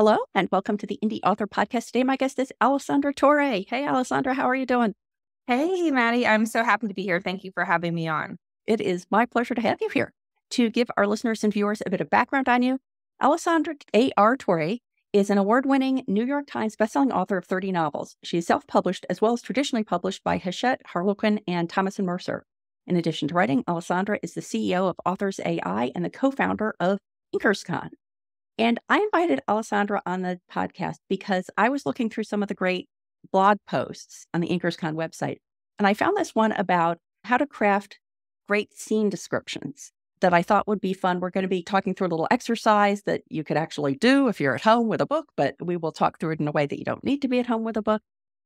Hello and welcome to the Indy Author Podcast. Today, my guest is Alessandra Torre. Hey, Alessandra, how are you doing? Hey, Matty. I'm so happy to be here. Thank you for having me on. It is my pleasure to have you here. To give our listeners and viewers a bit of background on you, Alessandra A.R. Torre is an award winning New York Times bestselling author of 30 novels. She is self published as well as traditionally published by Hachette, Harlequin, and Thomas and Mercer. In addition to writing, Alessandra is the CEO of Authors AI and the co founder of InkersCon. And I invited Alessandra on the podcast because I was looking through some of the great blog posts on the InkersCon website. And I found this one about how to craft great scene descriptions that I thought would be fun. We're going to be talking through a little exercise that you could actually do if you're at home with a book, but we will talk through it in a way that you don't need to be at home with a book.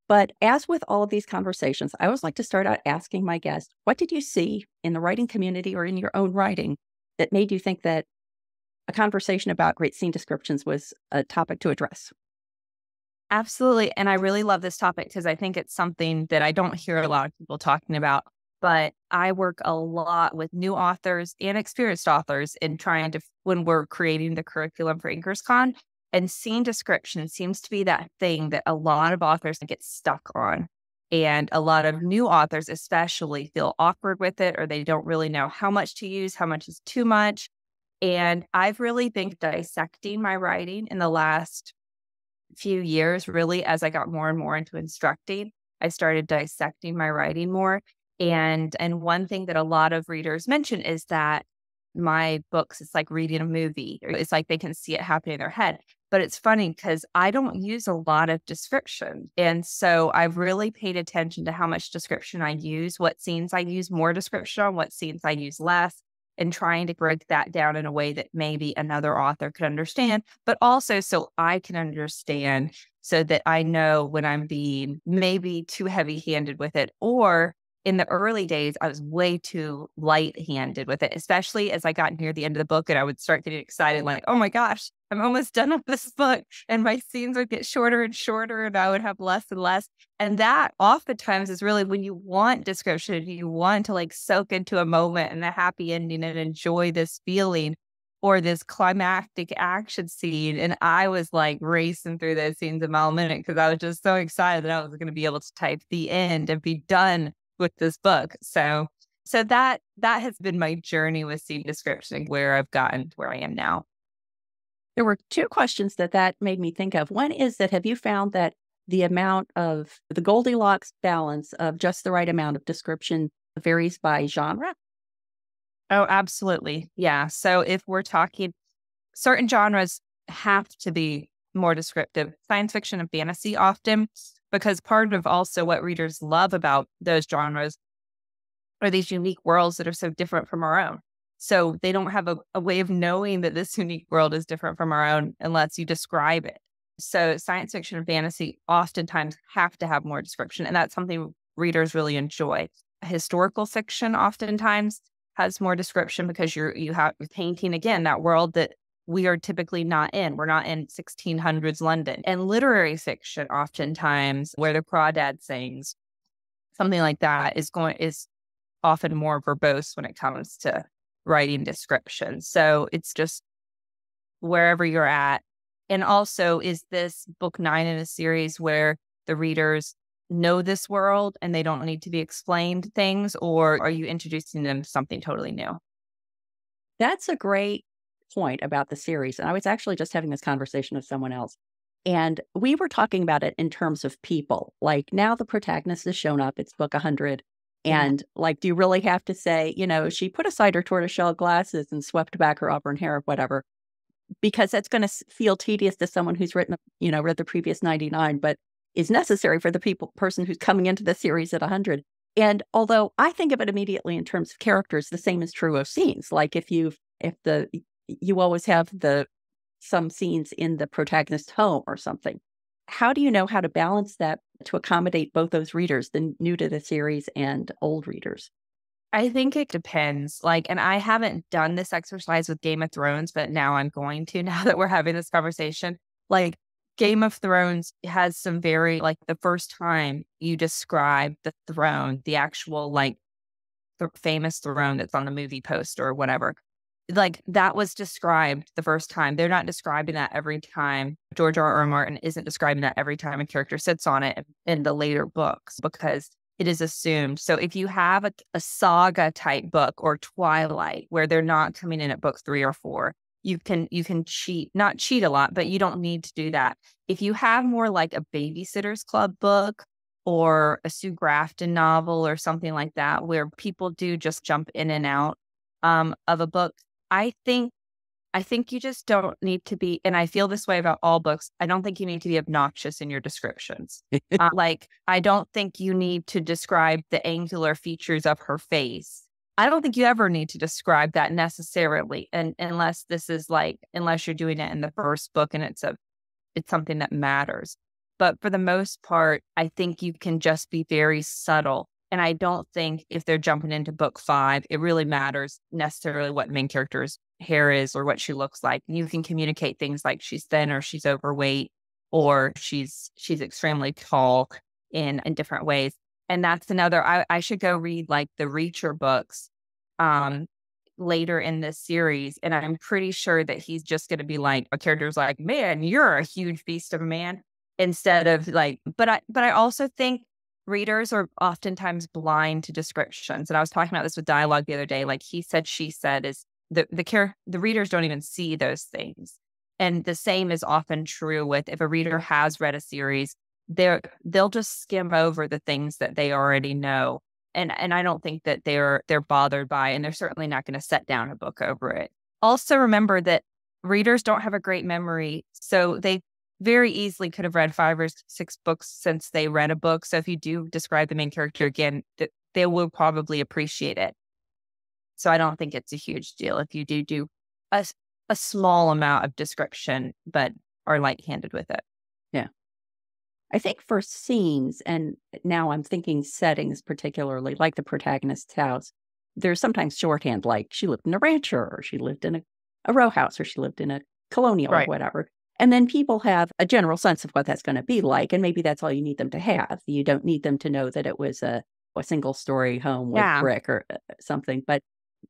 But as with all of these conversations, I always like to start out asking my guests, what did you see in the writing community or in your own writing that made you think that a conversation about great scene descriptions was a topic to address. Absolutely. And I really love this topic because I think it's something that I don't hear a lot of people talking about. But I work a lot with new authors and experienced authors in trying to, when we're creating the curriculum for InkersCon, and scene description seems to be that thing that a lot of authors get stuck on. And a lot of new authors, especially, feel awkward with it or they don't really know how much to use, how much is too much. And I've really been dissecting my writing in the last few years, really, as I got more and more into instructing. I started dissecting my writing more. And and one thing that a lot of readers mention is that my books, it's like reading a movie. It's like they can see it happening in their head. But it's funny because I don't use a lot of description. And so I've really paid attention to how much description I use, what scenes I use more description on, what scenes I use less and trying to break that down in a way that maybe another author could understand, but also so I can understand so that I know when I'm being maybe too heavy handed with it or in the early days, I was way too light handed with it, especially as I got near the end of the book and I would start getting excited, like, oh my gosh, I'm almost done with this book. And my scenes would get shorter and shorter and I would have less and less. And that oftentimes is really when you want description, you want to like soak into a moment and a happy ending and enjoy this feeling or this climactic action scene. And I was like racing through those scenes mile a minute because I was just so excited that I was going to be able to type the end and be done with this book. So so that that has been my journey with scene description where I've gotten to where I am now. There were two questions that that made me think of. One is that have you found that the amount of the Goldilocks balance of just the right amount of description varies by genre? Oh, absolutely. Yeah. So if we're talking certain genres have to be more descriptive, science fiction and fantasy often because part of also what readers love about those genres are these unique worlds that are so different from our own. So they don't have a, a, way of knowing that this unique world is different from our own unless you describe it. So science fiction and fantasy oftentimes have to have more description, and that's something readers really enjoy. Historical fiction oftentimes has more description because you're you have you're painting again that world that we are typically not in. We're not in 1600s London. And literary fiction, oftentimes, where the crawdad sings, something like that is going is often more verbose when it comes to writing description. So it's just wherever you're at. And also, is this book nine in a series where the readers know this world and they don't need to be explained things, or are you introducing them to something totally new? That's a great point about the series. And I was actually just having this conversation with someone else. And we were talking about it in terms of people. Like now the protagonist has shown up, it's book 100. And like, do you really have to say, you know, she put aside her tortoiseshell glasses and swept back her auburn hair, or whatever, because that's going to feel tedious to someone who's written, you know, read the previous 99, but is necessary for the people person who's coming into the series at 100. And although I think of it immediately in terms of characters, the same is true of scenes. Like if you've if the you always have the some scenes in the protagonist's home or something. How do you know how to balance that to accommodate both those readers, the new to the series and old readers? I think it depends. Like, and I haven't done this exercise with Game of Thrones, but now I'm going to now that we're having this conversation. Like, Game of Thrones has some very, like, the first time you describe the throne, the actual, like, the famous throne that's on the movie poster or whatever, like that was described the first time. They're not describing that every time. George R. R. Martin isn't describing that every time a character sits on it in the later books because it is assumed. So if you have a, a saga type book or Twilight where they're not coming in at book three or four, you can you can cheat, not cheat a lot, but you don't need to do that. If you have more like a babysitter's club book or a Sue Grafton novel or something like that, where people do just jump in and out um, of a book, I think I think you just don't need to be, and I feel this way about all books. I don't think you need to be obnoxious in your descriptions. uh, like, I don't think you need to describe the angular features of her face. I don't think you ever need to describe that necessarily, and unless this is like, unless you're doing it in the first book and it's a, it's something that matters. But for the most part, I think you can just be very subtle and I don't think if they're jumping into book five, it really matters necessarily what main character's hair is or what she looks like. You can communicate things like she's thin or she's overweight or she's she's extremely tall in in different ways. And that's another I, I should go read like the Reacher books um later in this series. And I'm pretty sure that he's just gonna be like a character's like, man, you're a huge beast of a man. Instead of like, but I but I also think readers are oftentimes blind to descriptions. And I was talking about this with dialogue the other day. Like he said, she said, is the the care the readers don't even see those things. And the same is often true with if a reader has read a series, they're they'll just skim over the things that they already know. And and I don't think that they're they're bothered by, and they're certainly not going to set down a book over it. Also remember that readers don't have a great memory. So they very easily could have read five or six books since they read a book. So if you do describe the main character again, th- they will probably appreciate it. So I don't think it's a huge deal if you do do a, a small amount of description, but are light handed with it. Yeah. I think for scenes, and now I'm thinking settings, particularly like the protagonist's house, there's sometimes shorthand like she lived in a rancher or she lived in a, a row house or she lived in a colonial right. or whatever. And then people have a general sense of what that's going to be like. And maybe that's all you need them to have. You don't need them to know that it was a, a single story home with yeah. brick or uh, something. But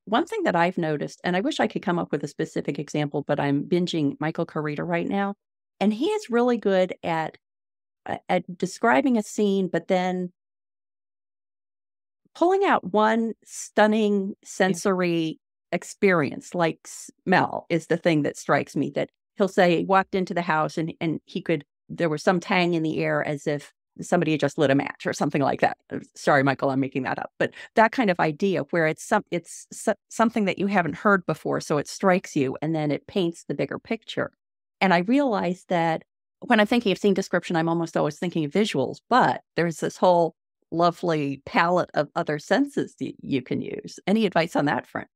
one thing that I've noticed, and I wish I could come up with a specific example, but I'm binging Michael Koryta right now. And he is really good at at describing a scene, but then pulling out one stunning sensory experience like smell is the thing that strikes me that he'll say he walked into the house and and he could there was some tang in the air as if somebody had just lit a match or something like that. Uh, sorry, Michael, I'm making that up, but that kind of idea where it's some it's something that you haven't heard before, so it strikes you, and then it paints the bigger picture. And I realized that when I'm thinking of scene description, I'm almost always thinking of visuals, but there's this whole lovely palette of other senses that you can use. Any advice on that front?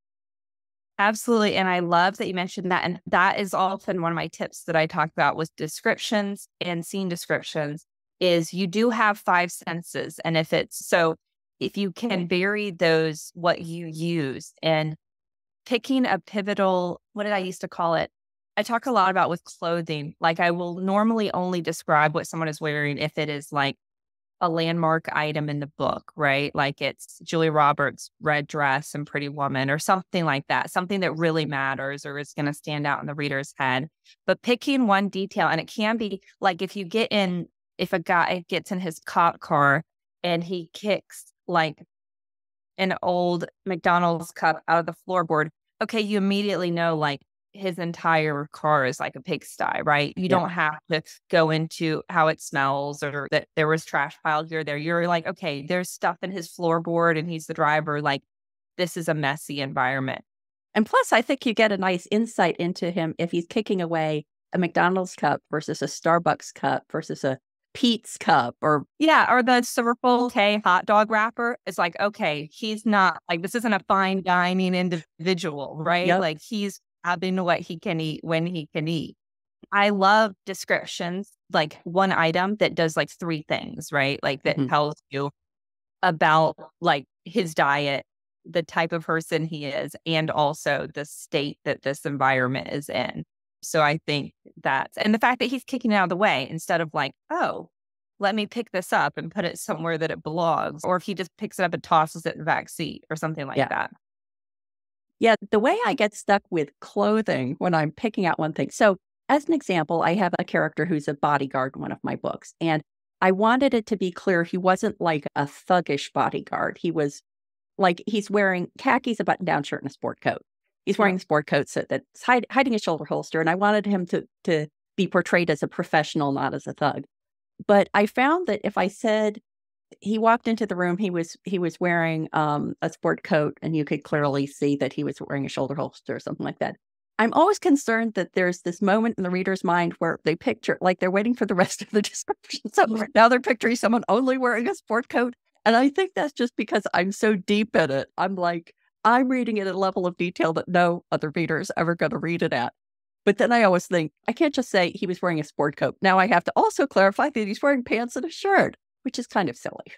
Absolutely. And I love that you mentioned that. And that is often one of my tips that I talk about with descriptions and scene descriptions is you do have five senses. And if it's so, if you can vary those, what you use and picking a pivotal, what did I used to call it? I talk a lot about with clothing. Like I will normally only describe what someone is wearing if it is like a landmark item in the book, right? Like it's Julia Roberts' red dress and Pretty Woman or something like that, something that really matters or is going to stand out in the reader's head. But picking one detail, and it can be like if you get in, if a guy gets in his cop car and he kicks like an old McDonald's cup out of the floorboard, okay, you immediately know like his entire car is like a pigsty, right? You yeah. don't have to go into how it smells or that there was trash piled here there. You're like, okay, there's stuff in his floorboard and he's the driver. Like, this is a messy environment. And plus, I think you get a nice insight into him if he's kicking away a McDonald's cup versus a Starbucks cup versus a Peet's cup or yeah, or the Circle K hot dog wrapper. It's like, okay, he's not like this isn't a fine dining individual, right? Yep. Like he's having what he can eat when he can eat. I love descriptions, like one item that does like three things, right? Like that mm-hmm. tells you about like his diet, the type of person he is, and also the state that this environment is in. So I think that's, and the fact that he's kicking it out of the way instead of like, oh, let me pick this up and put it somewhere that it belongs. Or if he just picks it up and tosses it in the back seat or something like yeah. that. Yeah, the way I get stuck with clothing when I'm picking out one thing. So, as an example, I have a character who's a bodyguard in one of my books, and I wanted it to be clear he wasn't like a thuggish bodyguard. He was like he's wearing khakis, a button down shirt, and a sport coat. He's wearing yeah. a sport coat so that's hide, hiding a shoulder holster, and I wanted him to to be portrayed as a professional, not as a thug. But I found that if I said he walked into the room, he was he was wearing um, a sport coat, and you could clearly see that he was wearing a shoulder holster or something like that. I'm always concerned that there's this moment in the reader's mind where they picture like they're waiting for the rest of the description. So now they're picturing someone only wearing a sport coat. And I think that's just because I'm so deep in it. I'm like, I'm reading it at a level of detail that no other reader is ever going to read it at. But then I always think, I can't just say he was wearing a sport coat. Now I have to also clarify that he's wearing pants and a shirt, which is kind of silly.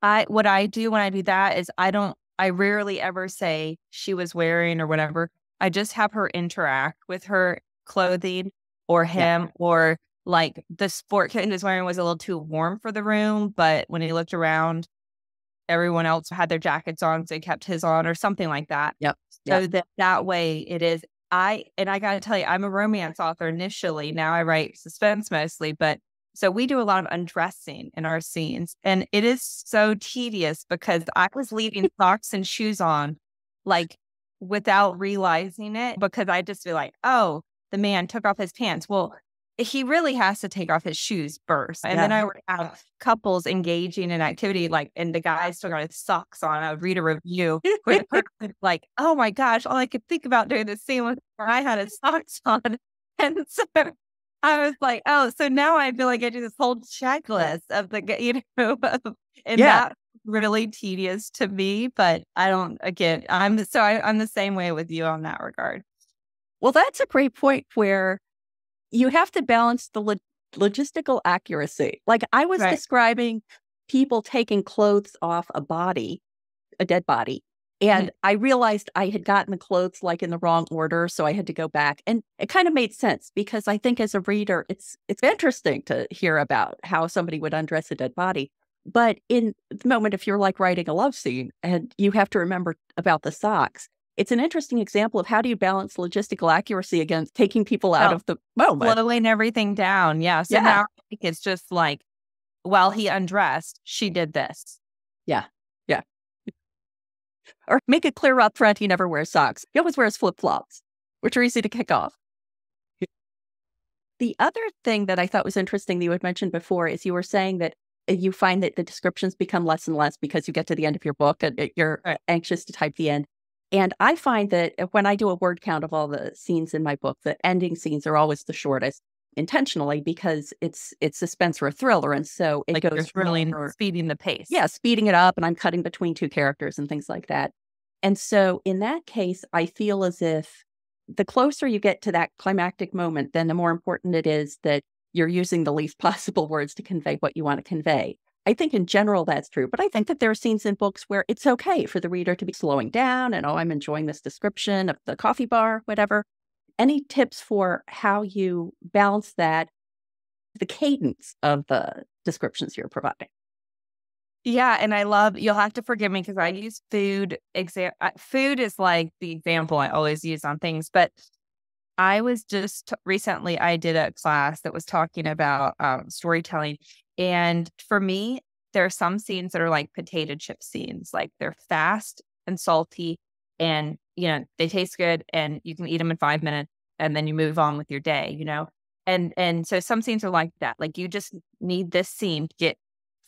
I what I do when I do that is I don't I rarely ever say she was wearing or whatever. I just have her interact with her clothing or him yeah. or like the sport kit he was wearing was a little too warm for the room, but when he looked around, everyone else had their jackets on, so he kept his on or something like that. Yep. So yep. that that way it is. I and I got to tell you, I'm a romance author initially. Now I write suspense mostly, but so we do a lot of undressing in our scenes, and it is so tedious because I was leaving socks and shoes on, like without realizing it, because I just feel like, oh, the man took off his pants. Well, he really has to take off his shoes first. And yeah. then I would have couples engaging in activity, like, and the guy still got his socks on. I would read a review where the person, like, oh my gosh, all I could think about doing the scene was where I had his socks on. And so I was like, oh, so now I feel like I do this whole checklist of the, you know, and yeah. that really tedious to me. But I don't, again, I'm so I, I'm the same way with you on that regard. Well, that's a great point where you have to balance the lo- logistical accuracy. Like I was right. describing people taking clothes off a body, a dead body. And mm-hmm. I realized I had gotten the clothes like in the wrong order, so I had to go back. And it kind of made sense because I think as a reader, it's it's interesting to hear about how somebody would undress a dead body. But in the moment, if you're like writing a love scene and you have to remember about the socks, it's an interesting example of how do you balance logistical accuracy against taking people out oh, of the moment, slowing everything down. Yeah. So yeah. now it's just like, while he undressed, she did this. Yeah. Yeah. Or make it clear up front he never wears socks. He always wears flip flops, which are easy to kick off. The other thing that I thought was interesting that you had mentioned before is you were saying that uh, you find that the descriptions become less and less because you get to the end of your book and you're right. anxious to type the end. And I find that uh, when I do a word count of all the scenes in my book, the ending scenes are always the shortest intentionally because it's it's suspense or a thriller and so it like goes really speeding the pace yeah speeding it up and i'm cutting between two characters and things like that and so in that case i feel as if the closer you get to that climactic moment then the more important it is that you're using the least possible words to convey what you want to convey I think in general that's true, but I think that there are scenes in books where it's okay for the reader to be slowing down and, oh, I'm enjoying this description of the coffee bar, whatever. Any tips for how you balance that, the cadence of the descriptions you're providing? Yeah, and I love you'll have to forgive me because I use food exam food is like the example I always use on things, but I was just recently I did a class that was talking about um, storytelling and for me, there are some scenes that are like potato chip scenes, like they're fast and salty and, you know, they taste good and you can eat them in five minutes and then you move on with your day, you know? And, and so some scenes are like that. Like you just need this scene to get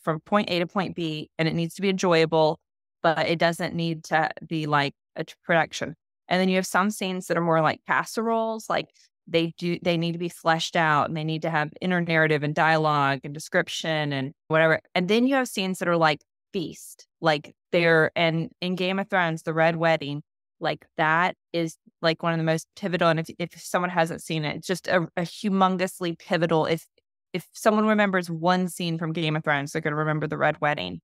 from point A to point B and it needs to be enjoyable, but it doesn't need to be like a production. And then you have some scenes that are more like casseroles, like they do they need to be fleshed out and they need to have inner narrative and dialogue and description and whatever and then you have scenes that are like feast like they're and in game of thrones the red wedding like that is like one of the most pivotal and if, if someone hasn't seen it it's just a, a humongously pivotal if if someone remembers one scene from game of thrones they're going to remember the red wedding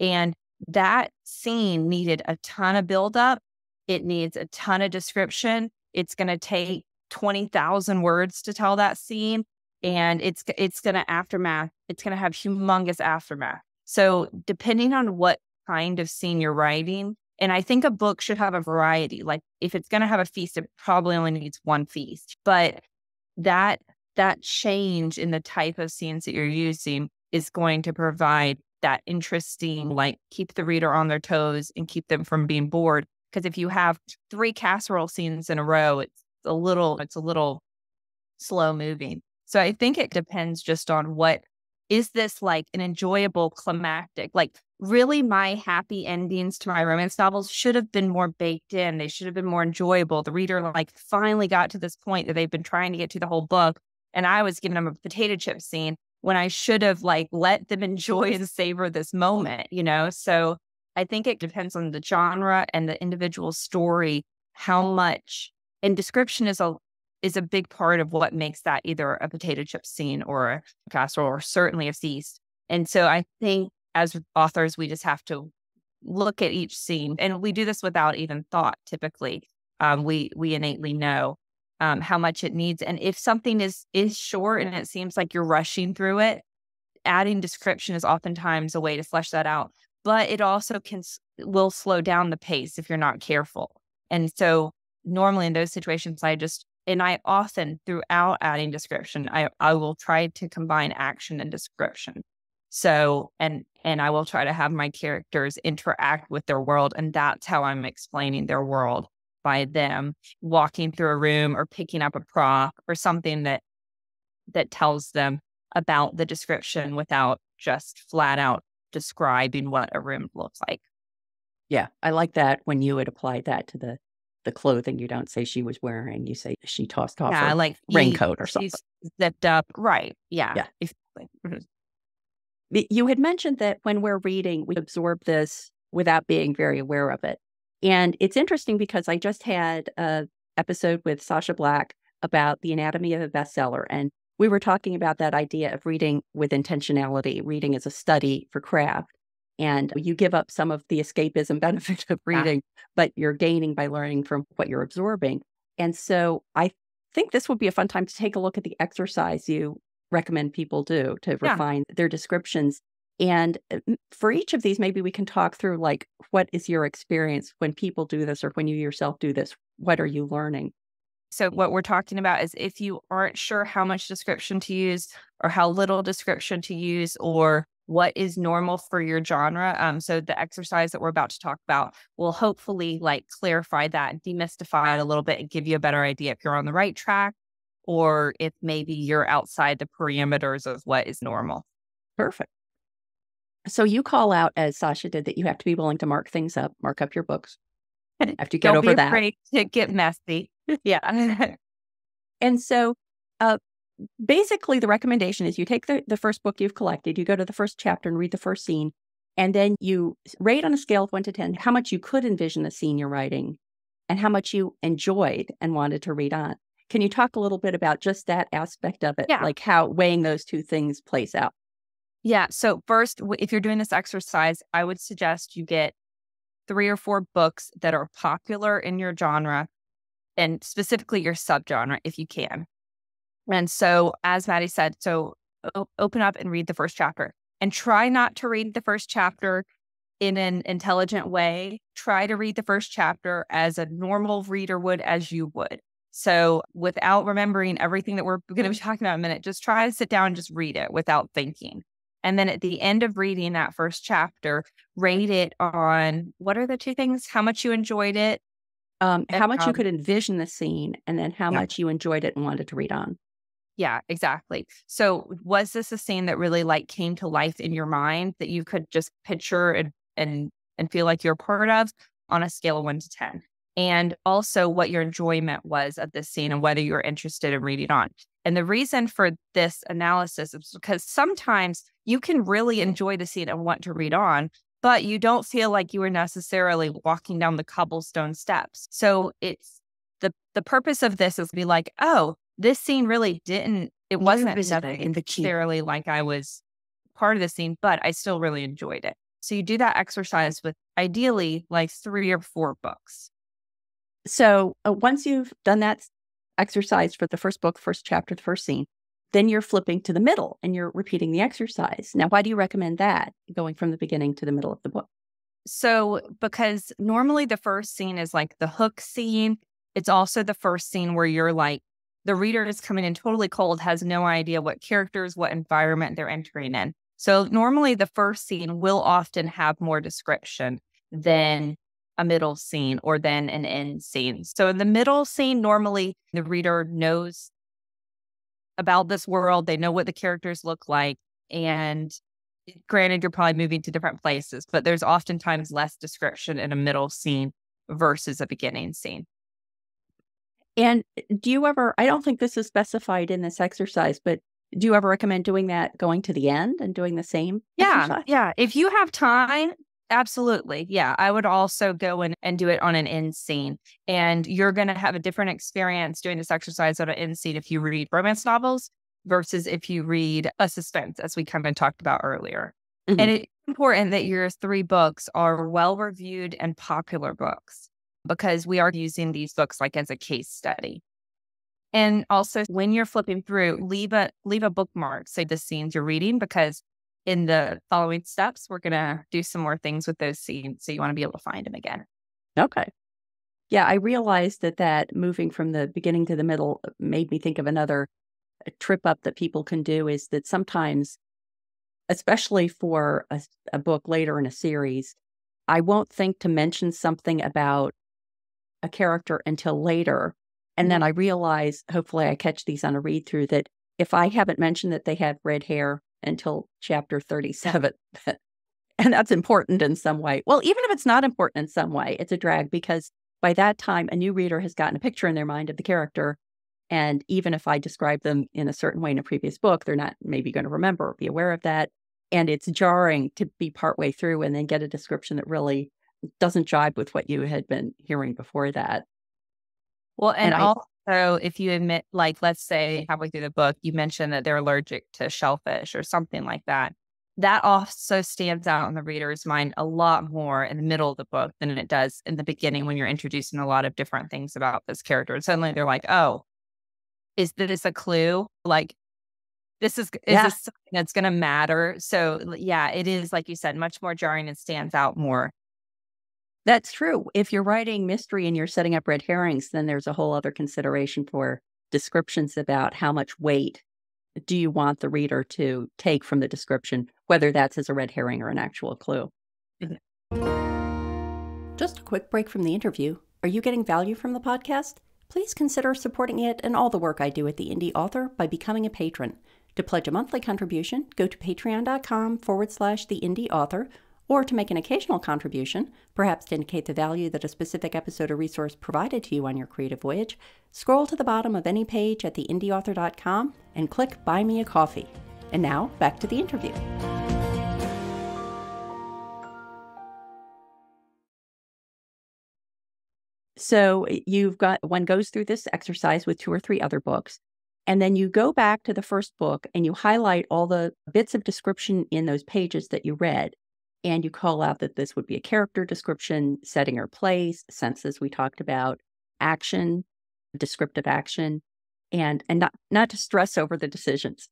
and that scene needed a ton of buildup it needs a ton of description it's going to take 20,000 words to tell that scene and it's it's going to aftermath it's going to have humongous aftermath. So depending on what kind of scene you're writing And I think a book should have a variety. Like if it's going to have a feast, it probably only needs one feast. But that that change in the type of scenes that you're using is going to provide that interesting, like keep the reader on their toes and keep them from being bored. Because if you have three casserole scenes in a row, it's a little, it's a little slow moving. So I think it depends just on what is this like an enjoyable climactic? Like really my happy endings to my romance novels should have been more baked in. They should have been more enjoyable. The reader like finally got to this point that they've been trying to get to the whole book. And I was giving them a potato chip scene when I should have like let them enjoy and savor this moment, you know? So I think it depends on the genre and the individual story, how much and description is a is a big part of what makes that either a potato chip scene or a casserole or certainly a feast. And so I think as authors, we just have to look at each scene, and we do this without even thought. Typically, um, we we innately know um, how much it needs, and if something is is short and it seems like you're rushing through it, adding description is oftentimes a way to flesh that out. But it also can will slow down the pace if you're not careful. And so normally in those situations, I just and I often throughout adding description, I I will try to combine action and description. So, and and I will try to have my characters interact with their world and that's how I'm explaining their world by them walking through a room or picking up a prop or something that that tells them about the description without just flat out describing what a room looks like. Yeah, I like that when you would apply that to the the clothing. You don't say she was wearing. You say she tossed off yeah, like raincoat or something. Zipped up. Right. Yeah. Yeah. Exactly. Mm-hmm. You had mentioned that when we're reading, we absorb this without being very aware of it. And it's interesting because I just had a episode with Sacha Black about the anatomy of a bestseller. And we were talking about that idea of reading with intentionality, reading as a study for craft. And you give up some of the escapism benefit of reading, yeah. but you're gaining by learning from what you're absorbing. And so I think this would be a fun time to take a look at the exercise you recommend people do to yeah. refine their descriptions. And uh, for each of these, maybe we can talk through like, what is your experience when people do this or when you yourself do this? What are you learning? So, what we're talking about is if you aren't sure how much description to use or how little description to use or what is normal for your genre. Um, so, the exercise that we're about to talk about will hopefully like clarify that, demystify it a little bit, and give you a better idea if you're on the right track or if maybe you're outside the parameters of what is normal. Perfect. So you call out, as Sacha did, that you have to be willing to mark things up, mark up your books. Have to get Don't over be that. Afraid to get messy. yeah. and so, uh, basically, the recommendation is you take the, the first book you've collected, you go to the first chapter and read the first scene, and then you rate on a scale of one to 10 how much you could envision the scene you're writing and how much you enjoyed and wanted to read on. Can you talk a little bit about just that aspect of it? Yeah. Like how weighing those two things plays out? Yeah. So, first, if you're doing this exercise, I would suggest you get three or four books that are popular in your genre and specifically your subgenre if you can. And so, as Matty said, so open up and read the first chapter and try not to read the first chapter in an intelligent way. Try to read the first chapter as a normal reader would, as you would. So, without remembering everything that we're going to be talking about in a minute, just try to sit down and just read it without thinking. And then at the end of reading that first chapter, rate it on what are the two things? How much you enjoyed it, um, how much you could envision the scene, and then how yeah. much you enjoyed it and wanted to read on. Yeah, exactly. So, was this a scene that really like came to life in your mind that you could just picture and and and feel like you're part of on a scale of one to ten? And also what your enjoyment was of this scene and whether you're interested in reading on. And the reason for this analysis is because sometimes you can really enjoy the scene and want to read on, but you don't feel like you were necessarily walking down the cobblestone steps. So it's the the purpose of this is to be like, oh, this scene really didn't it wasn't necessarily like I was part of the scene, but I still really enjoyed it. So you do that exercise with ideally like three or four books. So uh, once you've done that exercise for the first book, first chapter, the first scene, then you're flipping to the middle and you're repeating the exercise. Now, why do you recommend that going from the beginning to the middle of the book? So, because normally the first scene is like the hook scene, it's also the first scene where you're like, the reader is coming in totally cold, has no idea what characters, what environment they're entering in. So, normally the first scene will often have more description than a middle scene or then an end scene. So, in the middle scene, normally the reader knows about this world, they know what the characters look like, and granted, you're probably moving to different places, but there's oftentimes less description in a middle scene versus a beginning scene. And eh, do you ever, I don't think this is specified in this exercise, but do you ever recommend doing that going to the end and doing the same? Yeah. exercise? Yeah. If you have time, absolutely. Yeah. I would also go in and do it on an end scene. And you're going to have a different experience doing this exercise on an end scene if you read romance novels versus if you read a suspense, as we kind of talked about earlier. Mhm. And it's important that your three books are well reviewed and popular books because we are using these books like as a case study. And also when you're flipping through, leave a leave a bookmark, say the scenes you're reading, because in the following steps, we're gonna do some more things with those scenes. So you want to be able to find them again. Okay. Yeah, I realized that that moving from the beginning to the middle uh, made me think of another uh, trip up that people can do is that sometimes, especially for a book later in a series, I won't think to mention something about a character until later. And then I realize, hopefully, I catch these on a read through that if I haven't mentioned that they had red hair until chapter 37, and that's important in some way. Well, even if it's not important in some way, it's a drag because by that time, a new reader has gotten a picture in their mind of the character. And even if I describe them in a certain way in a previous book, they're not maybe going to remember or be aware of that. And it's jarring to be partway through and then get a description that really doesn't jibe with what you had been hearing before that. Well, and, And I- also if you admit, like, let's say halfway through the book, you mentioned that they're allergic to shellfish or something like that. That also stands out in the reader's mind a lot more in the middle of the book than it does in the beginning when you're introducing a lot of different things about this character. And suddenly they're like, oh, is this a clue? Like, this is, is Yeah. this something that's going to matter? So, yeah, it is, like you said, much more jarring and stands out more. That's true. If you're writing mystery and you're setting up red herrings, then there's a whole other consideration for descriptions about how much weight do you want the reader to take from the description, whether that's as a red herring or an actual clue. Mm-hmm. Just a quick break from the interview. Are you getting value from the podcast? Please consider supporting it and all the work I do at the Indy Author by becoming a patron. To pledge a monthly contribution, go to patreon.com forward slash the indy author, or to make an occasional contribution, perhaps to indicate the value that a specific episode or resource provided to you on your creative voyage, scroll to the bottom of any page at theindyauthor.com and click Buy Me a Coffee. And now, back to the interview. So you've got one goes through this exercise with two or three other books. And then you go back to the first book and you highlight all the bits of description in those pages that you read. And you call out that this would be a character description, setting or place, senses we talked about, action, descriptive action, and and not not to stress over the decisions.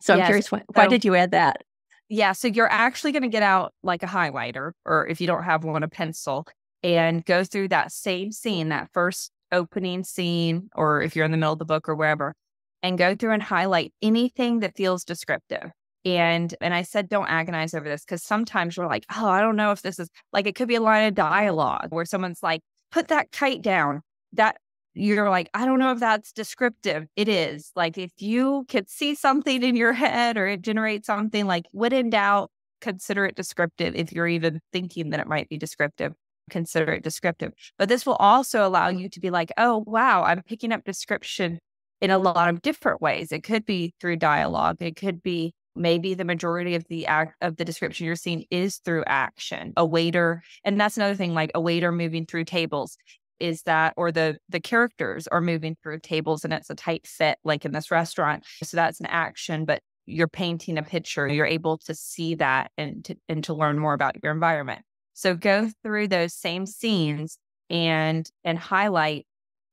So I'm curious, why, why so- did you add that? Yeah. So you're actually going to get out like a highlighter, or if you don't have one, a pencil, and go through that same scene, that first opening scene, or if you're in the middle of the book or wherever, and go through and highlight anything that feels descriptive. And and I said don't agonize over this because sometimes we're like, oh, I don't know if this is like it could be a line of dialogue where someone's like, put that kite down. That you're like, I don't know if that's descriptive. It is. Like if you could see something in your head or it generates something like when in doubt, consider it descriptive. If you're even thinking that it might be descriptive, consider it descriptive. But this will also allow you to be like, oh wow, I'm picking up description in a lot of different ways. It could be through dialogue. It could be maybe the majority of the act of the description you're seeing is through action. A waiter, and that's another thing, like a waiter moving through tables is that or the the characters are moving through tables and it's a tight fit like in this restaurant so that's an action but you're painting a picture you're able to see that and to, and to learn more about your environment so go through those same scenes and and highlight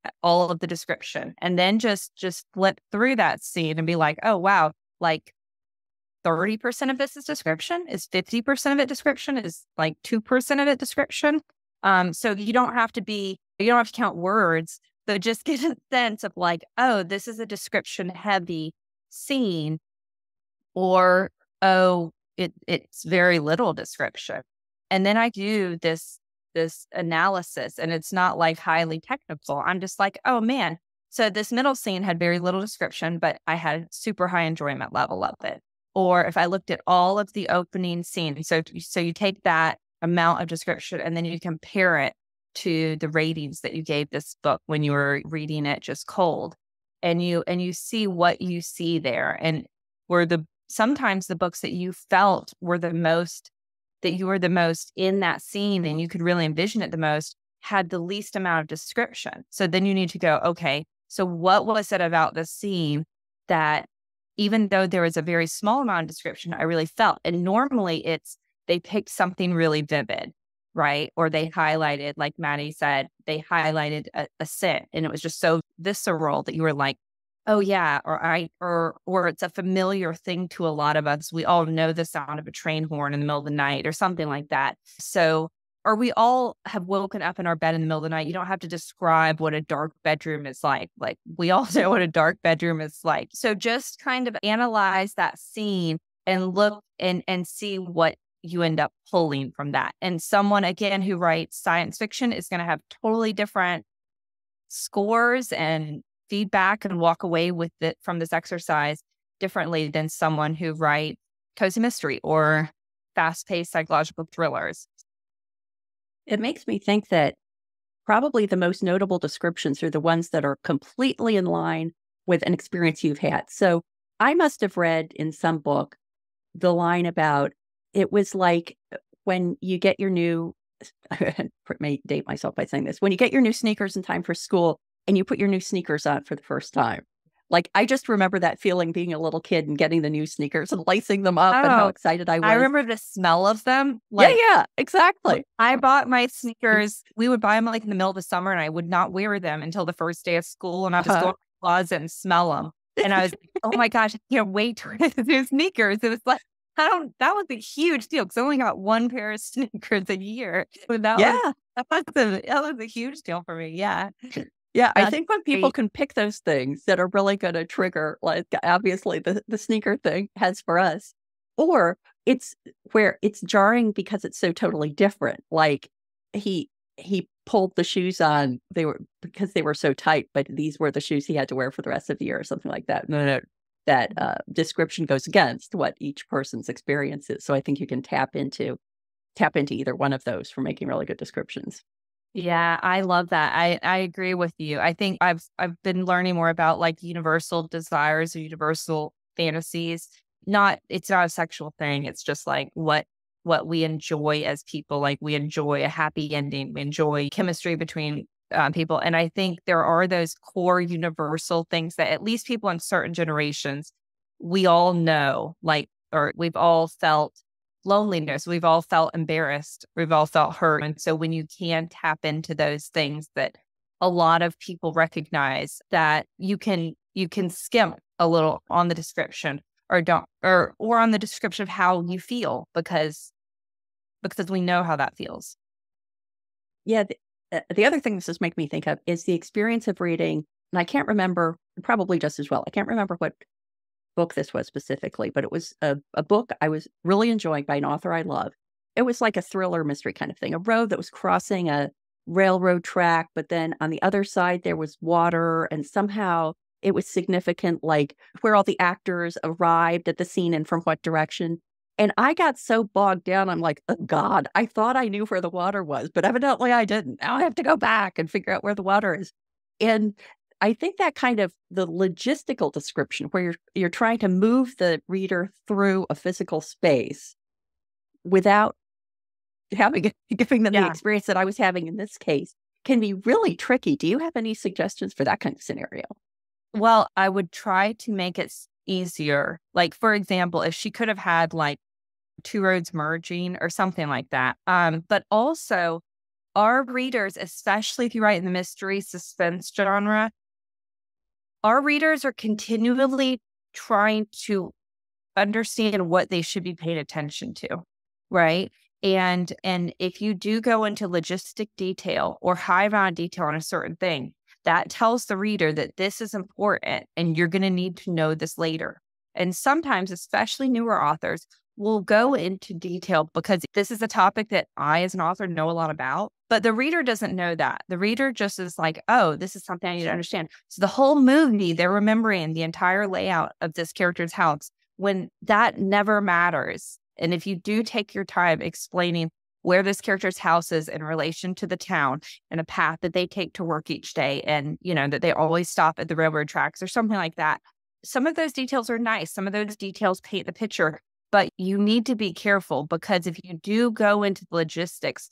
uh, all of the description and then just just flip through that scene and be like oh wow like 30% of this is description? Is 50% of it description? Is like 2% of it description? Um, so you don't have to be, you don't have to count words. So just get a sense of like, oh, this is a description heavy scene, or oh, it it's very little description. And then I do this this analysis and it's not like highly technical. I'm just like, oh man. So this middle scene had very little description, but I had super high enjoyment level of it. Or if I looked at all of the opening scenes, so so you take that amount of description and then you compare it to the ratings that you gave this book when you were reading it just cold and you and you see what you see there and were the sometimes the books that you felt were the most that you were the most in that scene and you could really envision it the most had the least amount of description. So then you need to go okay so what was it about the scene that even though there was a very small amount of description i really felt and normally it's they picked something really vivid right? Or they highlighted, like Matty said, they highlighted a, a sit and it was just so visceral that you were like, oh yeah, or I or or it's a familiar thing to a lot of us. We all know the sound of a train horn in the middle of the night or something like that. So or we all have woken up in our bed in the middle of the night. You don't have to describe what a dark bedroom is like. Like we all know what a dark bedroom is like. So just kind of analyze that scene and look and and see what you end up pulling from that. And someone, again, who writes science fiction is going to have totally different scores and feedback and walk away with it from this exercise differently than someone who writes cozy mystery or fast paced psychological thrillers. It makes me think that probably the most notable descriptions are the ones that are completely in line with an experience you've had. So I must have read in some book the line about it was like uh, when you get your new I may date myself by saying this when you get your new sneakers in time for school and you put your new sneakers on for the first time like I just remember that feeling being a little kid and getting the new sneakers and lacing them up oh, and how oh, excited I was. I remember the smell of them. Like, yeah, yeah, exactly. I bought my sneakers. We would buy them like in the middle of the summer, and I would not wear them until the first day of school, and I would just uh-huh. go in the closet and smell them. And I was, like, oh my gosh, I can't wait to wear the new sneakers. It was like I don't, that was a huge deal because I only got one pair of sneakers a year. that yeah. Was, that, was a, that was a huge deal for me. Yeah. Yeah. That's I think when people great. can pick those things that are really going to trigger, like obviously the, the sneaker thing has for us, or it's where it's jarring because it's so totally different. Like he, he pulled the shoes on they were because they were so tight but these were the shoes he had to wear for the rest of the year or something like that no no that uh, description goes against what each person's experience is. So I think you can tap into tap into either one of those for making really good descriptions. Yeah, I love that. I I agree with you. I think I've I've been learning more about like universal desires or universal fantasies. Not it's not a sexual thing. It's just like what what we enjoy as people. Like we enjoy a happy ending. We enjoy chemistry between um, people. And I think there are those core universal things that at least people in certain generations, we all know, like, or we've all felt loneliness. We've all felt embarrassed. We've all felt hurt. And so when you can tap into those things that a lot of people recognize that you can, you can skim a little on the description or don't, or, or on the description of how you feel because, because we know how that feels. Yeah, uh, the other thing this is making me think of is the experience of reading, and I can't remember probably just as well. I can't remember what book this was specifically, but it was a, a book I was really enjoying by an author I love. It was like a thriller mystery kind of thing, a road that was crossing a railroad track, but then on the other side there was water, and somehow it was significant, like where all the actors arrived at the scene and from what direction. And I got so bogged down. I'm like, oh God, I thought I knew where the water was, but evidently I didn't. Now I have to go back and figure out where the water is. And I think that kind of the logistical description where you're you're trying to move the reader through a physical space without having giving them yeah. the experience that I was having in this case can be really tricky. Do you have any suggestions for that kind of scenario? Well, I would try to make it easier. Like, for example, if she could have had like two roads merging or something like that. Um, but also, our readers, especially if you write in the mystery suspense genre, our readers are continually trying to understand what they should be paying attention to, right? And and if you do go into logistic detail or high value detail on a certain thing, that tells the reader that this is important and you're going to need to know this later. And sometimes, especially newer authors, will go into detail because this is a topic that I, as an author, know a lot about. But the reader doesn't know that. The reader just is like, oh, this is something I need to understand. So the whole movie, they're remembering the entire layout of this character's house when that never matters. And if you do take your time explaining where this character's house is in relation to the town and a path that they take to work each day and you know that they always stop at the railroad tracks or something like that some of those details are nice some of those details paint the picture but you need to be careful because if you do go into the logistics,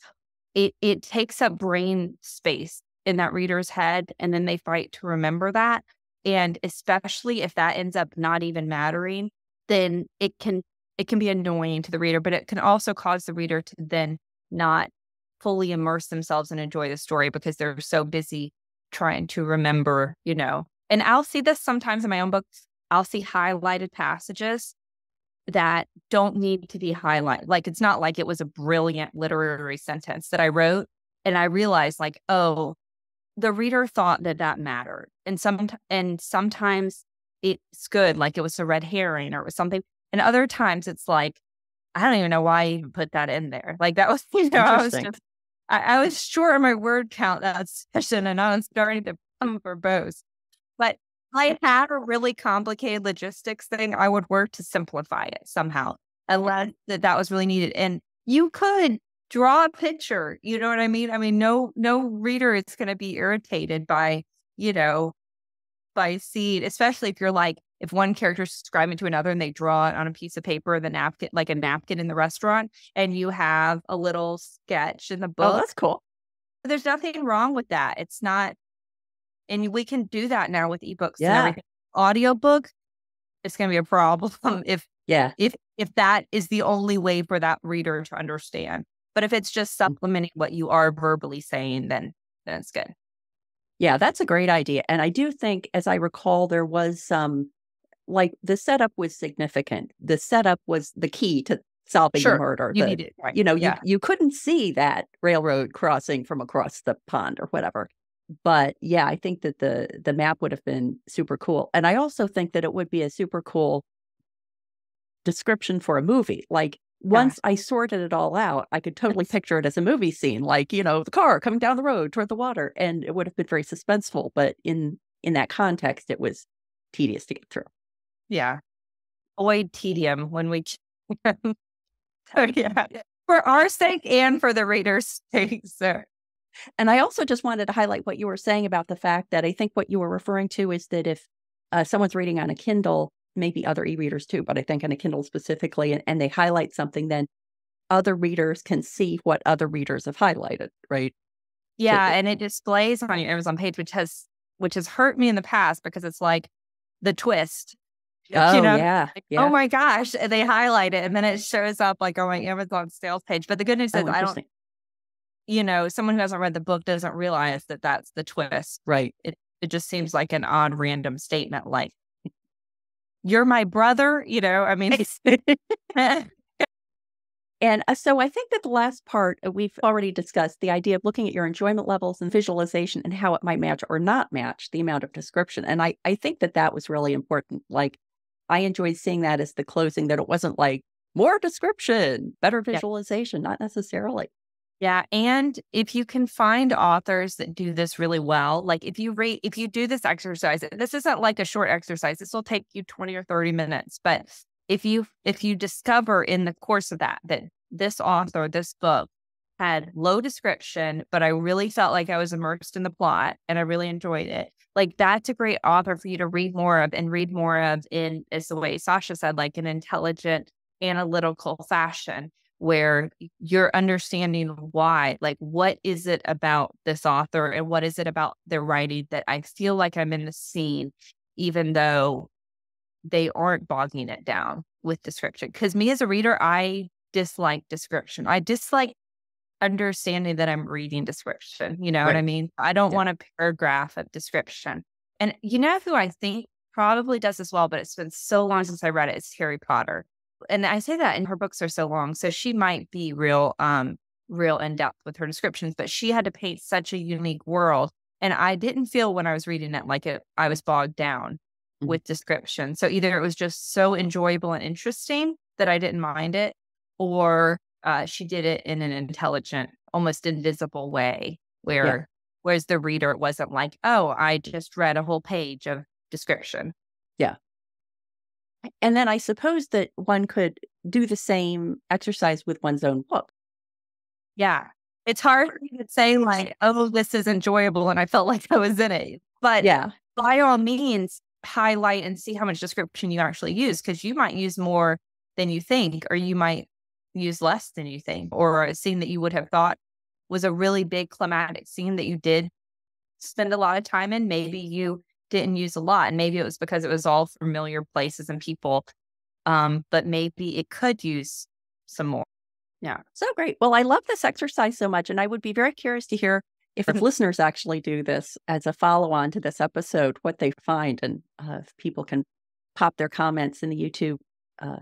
it it takes up brain space in that reader's head and then they fight to remember that. And especially if that ends up not even mattering, then it can it can be annoying to the reader, but it can also cause the reader to then not fully immerse themselves and enjoy the story because they're so busy trying to remember, you know. And I'll see this sometimes in my own books. I'll see highlighted passages that don't need to be highlighted. Like it's not like it was a brilliant literary sentence that I wrote. And I realized like, oh, the reader thought that that mattered. And some, and sometimes it's good. Like it was a red herring or it was something. And other times it's like, I don't even know why I even put that in there. Like that was, you know, I was just, I, I was short on my word count that session and I was starting to come for both. But I had a really complicated logistics thing, I would work to simplify it somehow, unless that that was really needed. And you could draw a picture. You know what I mean? I mean, no, no reader is going to be irritated by, you know, by seeing, especially if you're like, if one character is describing to another and they draw it on a piece of paper, the napkin, like a napkin in the restaurant, and you have a little sketch in the oh, book. Oh, that's cool. There's nothing wrong with that. It's not and we can do that now with ebooks yeah. and everything. Audiobook, it's going to be a problem if yeah if if that is the only way for that reader to understand. But if it's just mm. supplementing what you are verbally saying, then then it's good. Yeah, that's a great idea. And I do think, as I recall, there was some um, like the setup was significant. The setup was the key to solving sure. the murder. You the, need it, right? You know, yeah. you you couldn't see that railroad crossing from across the pond or whatever but yeah, I think that the the map would have been super cool. And I also think that it would be a super cool description for a movie. Like once I sorted it all out, I could totally picture it as a movie scene, like, you know, the car coming down the road toward the water. And it would have been very suspenseful. But in in that context, it was tedious to get through. Yeah. Avoid tedium when we so yeah. For our sake and for the reader's sake, sir. And I also just wanted to highlight what you were saying about the fact that I think what you were referring to is that if uh, someone's reading on a Kindle, maybe other e readers too, but I think on a Kindle specifically, and, and they highlight something, then other readers can see what other readers have highlighted, right? Yeah, so, and it displays on your Amazon page, which has which has hurt me in the past because it's like the twist. Oh you know? yeah, like, yeah. Oh my gosh, they highlight it and then it shows up like on my Amazon sales page. But the good news oh, is I don't you know, someone who hasn't read the book doesn't realize that that's the twist. Right. It it just seems like an odd random statement like you're my brother, you know, I mean And uh, so I think that the last part uh, we've already discussed the idea of looking at your enjoyment levels and visualization and how it might match or not match the amount of description. And I, I think that that was really important. Like I enjoyed seeing that as the closing, that it wasn't like more description, better visualization, yeah. not necessarily. Yeah. And if you can find authors that do this really well, like if you rate, if you do this exercise, this isn't like a short exercise, this will take you 20 or 30 minutes. But if you, if you discover in the course of that, that this author, this book had low description, but I really felt like I was immersed in the plot and I really enjoyed it. Like that's a great author for you to read more of and read more of in, is the way Sacha said, like an intelligent, analytical fashion where you're understanding why, like, what is it about this author and what is it about their writing that I feel like I'm in the scene, even though they aren't bogging it down with description. Because me as a reader, I dislike description. I dislike understanding that I'm reading description. You know right. what I mean? I don't yeah. want a paragraph of description. And you know who I think probably does as well, but it's been so long since I read it. It's Harry Potter. And I say that and her books are so long. So she might be real, um, real in depth with her descriptions, but she had to paint such a unique world. And I didn't feel when I was reading it like it I was bogged down mm-hmm. with description. So either it was just so enjoyable and interesting that I didn't mind it, or uh, she did it in an intelligent, almost invisible way where yeah. whereas the reader it wasn't like, oh, I just read a whole page of description. Yeah. And then I suppose that one could do the same exercise with one's own book. Yeah. It's hard to say like, oh, this is enjoyable and I felt like I was in it. But yeah, by all means, highlight and see how much description you actually use because you might use more than you think, or you might use less than you think, or a scene that you would have thought was a really big climatic scene that you did spend a lot of time in. Maybe you didn't use a lot. And maybe it was because it was all familiar places and people. Um, but maybe it could use some more. Yeah. So great. Well, I love this exercise so much. And I would be very curious to hear if listeners actually do this as a follow on to this episode, what they find. And uh, if people can pop their comments in the YouTube uh,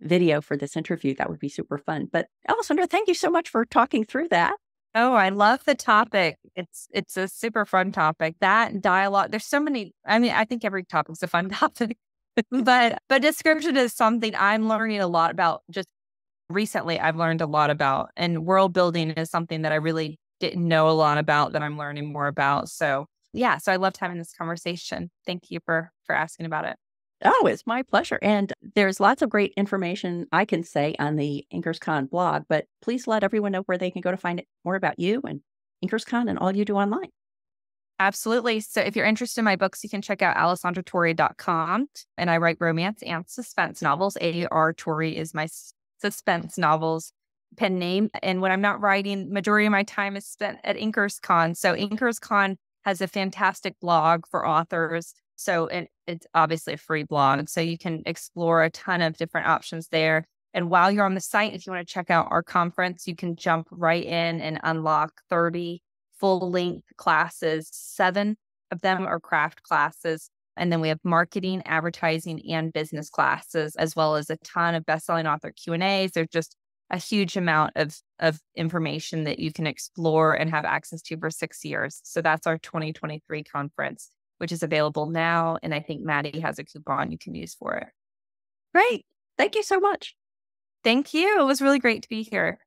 video for this interview, that would be super fun. But Alessandra, thank you so much for talking through that. Oh, I love the topic. It's it's a super fun topic. That dialogue. There's so many. I mean, I think every topic's a fun topic, but but description is something I'm learning a lot about. Just recently, I've learned a lot about, and world building is something that I really didn't know a lot about that I'm learning more about. So yeah, so I loved having this conversation. Thank you for for asking about it. Oh, it's my pleasure. And there's lots of great information I can say on the InkersCon blog, but please let everyone know where they can go to find more about you and InkersCon and all you do online. Absolutely. So if you're interested in my books, you can check out alessandratorre.com. And I write romance and suspense novels. A.R. Torre is my suspense novels pen name. And when I'm not writing, majority of my time is spent at InkersCon. So InkersCon has a fantastic blog for authors so and it's obviously a free blog. So you can explore a ton of different options there. And while you're on the site, if you want to check out our conference, you can jump right in and unlock 30 full length classes. Seven of them are craft classes. And then we have marketing, advertising, and business classes, as well as a ton of best-selling author Q&As. There's just a huge amount of, of information that you can explore and have access to for six years. So that's our 2023 conference which is available now. And I think Matty has a coupon you can use for it. Great. Thank you so much. Thank you. It was really great to be here.